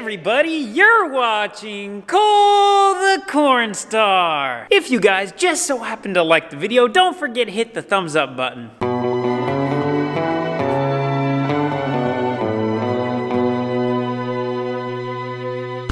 everybody, you're watching Cole the Cornstar. If you guys just so happen to like the video, don't forget hit the thumbs up button.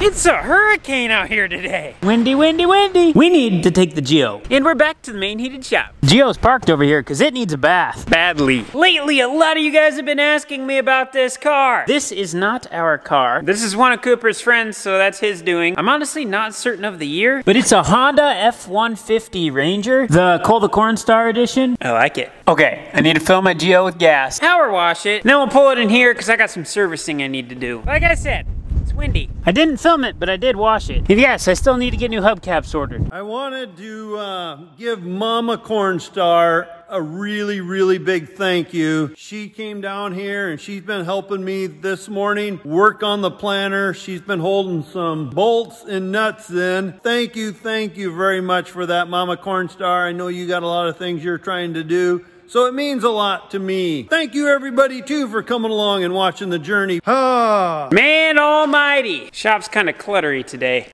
It's a hurricane out here today. Windy, windy, windy. We need to take the Geo. And we're back to the main heated shop. Geo's parked over here because it needs a bath. Badly. Lately, a lot of you guys have been asking me about this car. This is not our car. This is one of Cooper's friends, so that's his doing. I'm honestly not certain of the year, but it's a Honda F-150 Ranger, the Cole the Cornstar edition. I like it. Okay, I need to fill my Geo with gas. Power wash it. Then we'll pull it in here because I got some servicing I need to do. Like I said, it's windy. I didn't film it, but I did wash it. And yes, I still need to get new hubcaps ordered. I wanted to uh, give Mama Cornstar a really, really big thank you. She came down here and she's been helping me this morning work on the planter. She's been holding some bolts and nuts in. Thank you, thank you very much for that, Mama Cornstar. I know you got a lot of things you're trying to do. So it means a lot to me. Thank you everybody too for coming along and watching the journey. Ah. Man almighty. Shop's kind of cluttery today.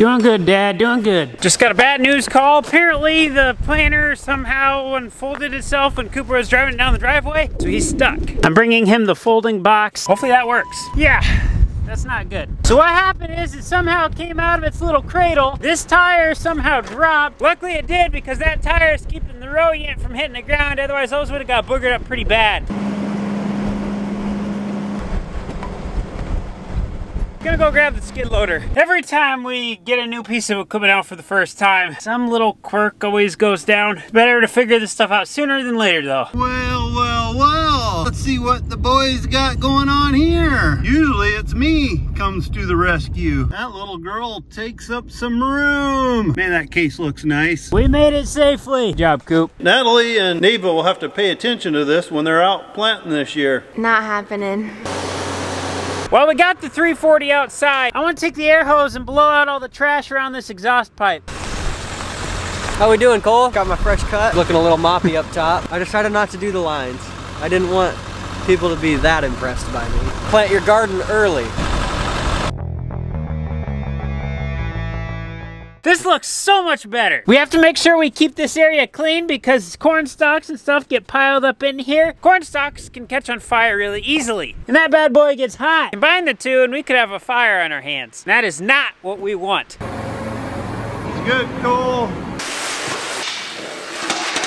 Doing good, Dad, doing good. Just got a bad news call. Apparently the planter somehow unfolded itself when Cooper was driving down the driveway, so he's stuck. I'm bringing him the folding box. Hopefully that works. Yeah, that's not good. So what happened is it somehow came out of its little cradle. This tire somehow dropped. Luckily it did because that tire is keeping the row unit from hitting the ground. Otherwise those would have got boogered up pretty bad. Gonna go grab the skid loader. Every time we get a new piece of equipment out for the first time, some little quirk always goes down. Better to figure this stuff out sooner than later though. Well, well, well. Let's see what the boys got going on here. Usually it's me comes to the rescue. That little girl takes up some room. Man, that case looks nice. We made it safely. Good job, Coop. Natalie and Neva will have to pay attention to this when they're out planting this year. Not happening. Well, we got the 340 outside. I want to take the air hose and blow out all the trash around this exhaust pipe. How we doing, Cole? Got my fresh cut. Looking a little moppy up top. I decided not to do the lines. I didn't want people to be that impressed by me. Plant your garden early. This looks so much better. We have to make sure we keep this area clean because corn stalks and stuff get piled up in here. Corn stalks can catch on fire really easily. And that bad boy gets hot. Combine the two and we could have a fire on our hands. That is not what we want. It's good, Cole.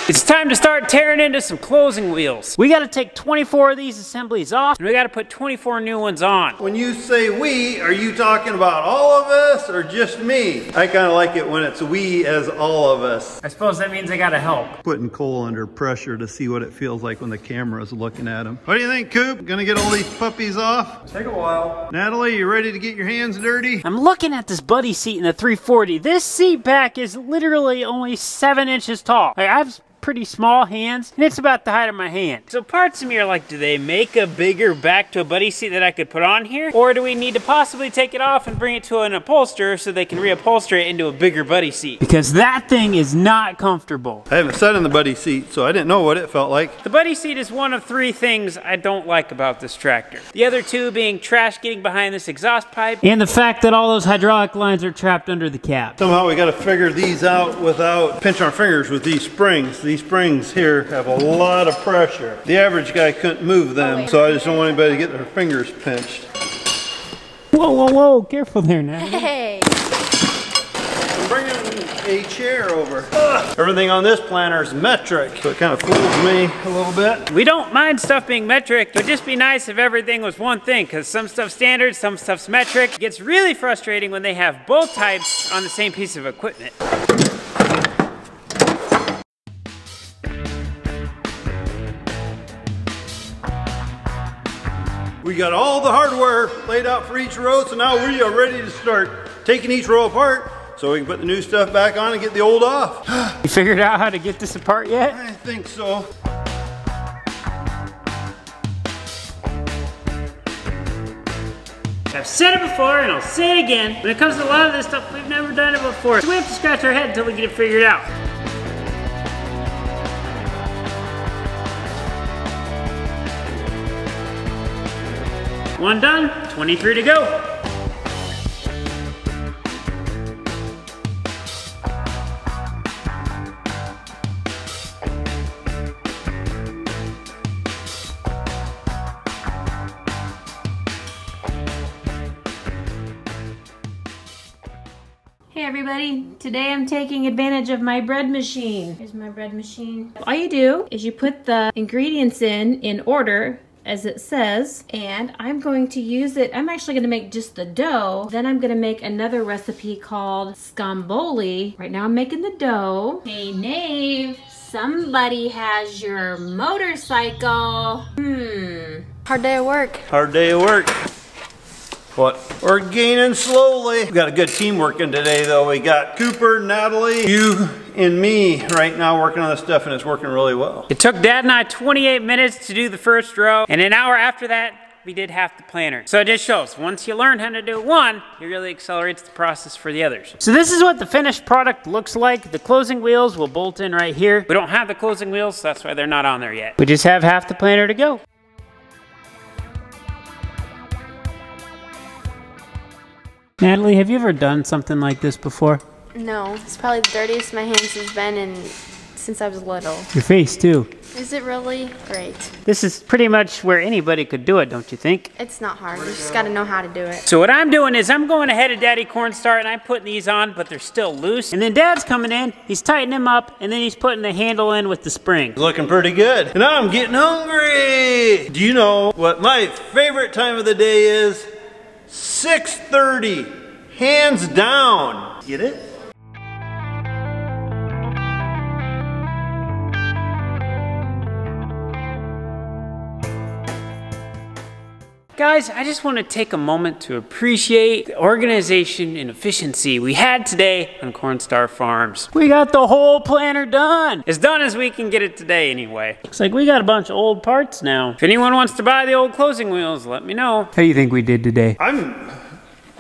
It's time to start tearing into some closing wheels. We gotta take 24 of these assemblies off and we gotta put 24 new ones on. When you say we, are you talking about all of us or just me? I kind of like it when it's we as all of us. I suppose that means I gotta help. Putting Cole under pressure to see what it feels like when the camera is looking at him. What do you think, Coop? Gonna get all these puppies off? Take a while. Natalie, you ready to get your hands dirty? I'm looking at this buddy seat in the 340. This seat back is literally only seven inches tall. Like, I've pretty small hands, and it's about the height of my hand. So parts of me are like, do they make a bigger back to a buddy seat that I could put on here? Or do we need to possibly take it off and bring it to an upholsterer so they can reupholster it into a bigger buddy seat? Because that thing is not comfortable. I haven't sat in the buddy seat, so I didn't know what it felt like. The buddy seat is one of three things I don't like about this tractor. The other two being trash getting behind this exhaust pipe, and the fact that all those hydraulic lines are trapped under the cab. Somehow we gotta figure these out without pinching our fingers with these springs. These springs here have a lot of pressure. The average guy couldn't move them, so I just don't want anybody to get their fingers pinched. Whoa, whoa, whoa, careful there now. Hey. I'm bringing a chair over. Ugh. Everything on this planter is metric, so it kind of fools me a little bit. We don't mind stuff being metric. It would just be nice if everything was one thing, because some stuff's standard, some stuff's metric. It gets really frustrating when they have both types on the same piece of equipment. We got all the hardware laid out for each row, so now we are ready to start taking each row apart so we can put the new stuff back on and get the old off. you figured out how to get this apart yet? I think so. I've said it before and I'll say it again. When it comes to a lot of this stuff, we've never done it before. So we have to scratch our head until we get it figured out. One done, 23 to go. Hey everybody, today I'm taking advantage of my bread machine. Here's my bread machine. All you do is you put the ingredients in in order as it says and I'm going to use it I'm actually going to make just the dough then I'm going to make another recipe called stromboli right now I'm making the dough hey Nave somebody has your motorcycle hmm Hard day at work. Hard day of work. What? We're gaining slowly. We got a good team working today though. We got Cooper, Natalie, you, and me right now working on this stuff and it's working really well. It took Dad and I 28 minutes to do the first row, and an hour after that, we did half the planter. So it just shows, once you learn how to do one, it really accelerates the process for the others. So this is what the finished product looks like. The closing wheels will bolt in right here. We don't have the closing wheels, so that's why they're not on there yet. We just have half the planter to go. Natalie, have you ever done something like this before? No, it's probably the dirtiest my hands has been in since I was little. Your face too. Is it really? Great. This is pretty much where anybody could do it, don't you think? It's not hard. You just gotta know how to do it. So what I'm doing is I'm going ahead of Daddy Cornstar and I'm putting these on, but they're still loose. And then Dad's coming in, he's tightening them up, and then he's putting the handle in with the spring. Looking pretty good. And I'm getting hungry. Do you know what my favorite time of the day is? 6.30. Hands down. Get it? Guys, I just want to take a moment to appreciate the organization and efficiency we had today on Cornstar Farms. We got the whole planter done. As done as we can get it today anyway. Looks like we got a bunch of old parts now. If anyone wants to buy the old closing wheels, let me know. How do you think we did today? I'm,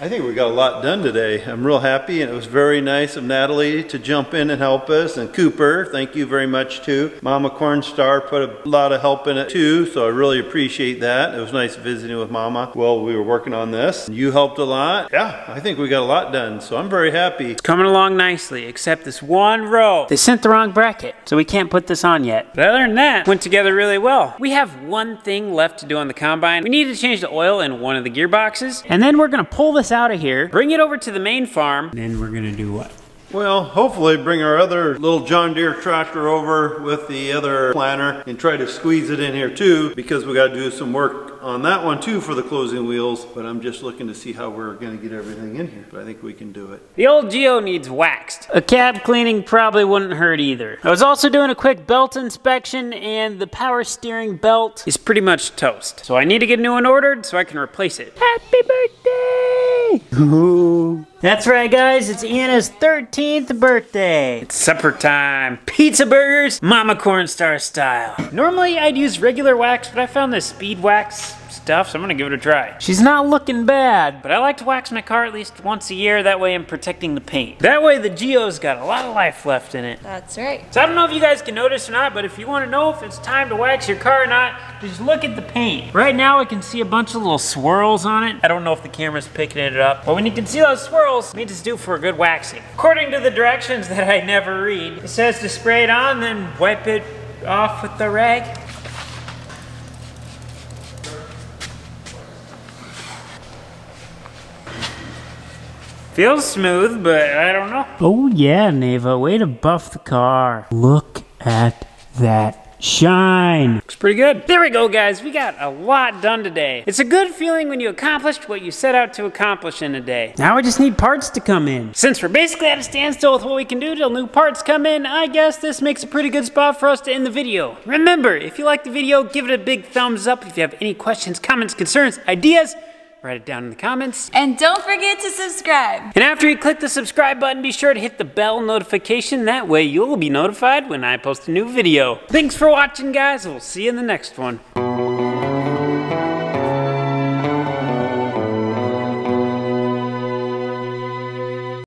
I think we got a lot done today. I'm real happy and it was very nice of Natalie to jump in and help us and Cooper, thank you very much too. Mama Cornstar put a lot of help in it too, so I really appreciate that. It was nice visiting with Mama while we were working on this. You helped a lot. Yeah, I think we got a lot done, so I'm very happy. It's coming along nicely, except this one row. They sent the wrong bracket, so we can't put this on yet. But other than that, went together really well. We have one thing left to do on the combine. We need to change the oil in one of the gearboxes, and then we're gonna pull this out of here, bring it over to the main farm, and then we're gonna do what? Well, hopefully bring our other little John Deere tractor over with the other planter and try to squeeze it in here too because we got to do some work on that one too for the closing wheels. But I'm just looking to see how we're going to get everything in here. But I think we can do it. The old Geo needs waxed. A cab cleaning probably wouldn't hurt either. I was also doing a quick belt inspection and the power steering belt is pretty much toast. So I need to get a new one ordered so I can replace it. Happy birthday! Ooh. That's right guys, it's Anna's 13th birthday. It's supper time. Pizza burgers, Mama Cornstar style. Normally I'd use regular wax, but I found this speed wax stuff, so I'm gonna give it a try. She's not looking bad, but I like to wax my car at least once a year, that way I'm protecting the paint. That way the Geo's got a lot of life left in it. That's right. So I don't know if you guys can notice or not, but if you wanna know if it's time to wax your car or not, just look at the paint. Right now I can see a bunch of little swirls on it. I don't know if the camera's picking it up, but when you can see those swirls, it means it's due for a good waxing. According to the directions that I never read, it says to spray it on, then wipe it off with the rag. Feels smooth, but I don't know. Oh yeah, Neva, way to buff the car. Look at that shine. Looks pretty good. There we go, guys. We got a lot done today. It's a good feeling when you accomplished what you set out to accomplish in a day. Now we just need parts to come in. Since we're basically at a standstill with what we can do till new parts come in, I guess this makes a pretty good spot for us to end the video. Remember, if you like the video, give it a big thumbs up. If you have any questions, comments, concerns, ideas, write it down in the comments. And don't forget to subscribe. And after you click the subscribe button, be sure to hit the bell notification. That way you'll be notified when I post a new video. Thanks for watching, guys. We'll see you in the next one.